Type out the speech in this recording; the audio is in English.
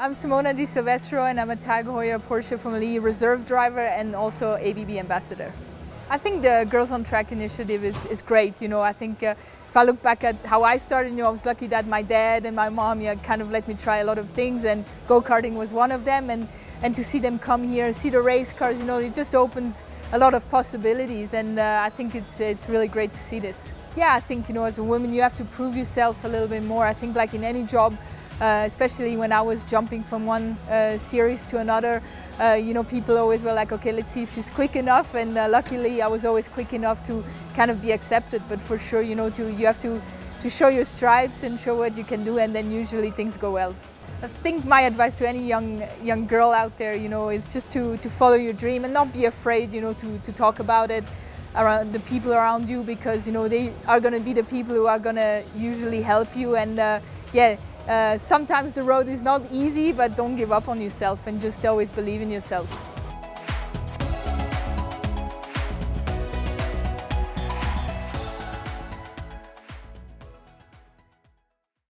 I'm Simona De Silvestro and I'm a Tag Heuer Porsche Formula reserve driver and also ABB ambassador. I think the Girls on Track initiative is, is great. You know, I think uh, if I look back at how I started, you know, I was lucky that my dad and my mom yeah, kind of let me try a lot of things, and go karting was one of them. And and to see them come here, see the race cars, you know, it just opens a lot of possibilities. And uh, I think it's it's really great to see this. Yeah, I think you know, as a woman, you have to prove yourself a little bit more. I think like in any job, uh, especially when I was jumping from one uh, series to another. Uh, you know, people always were like, okay, let's see if she's quick enough. And uh, luckily, I was always quick enough to kind of be accepted. But for sure, you know, to, you have to, to show your stripes and show what you can do, and then usually things go well. I think my advice to any young young girl out there, you know, is just to, to follow your dream and not be afraid, you know, to, to talk about it around the people around you because you know they are going to be the people who are going to usually help you and uh, yeah uh, sometimes the road is not easy, but don't give up on yourself and just always believe in yourself.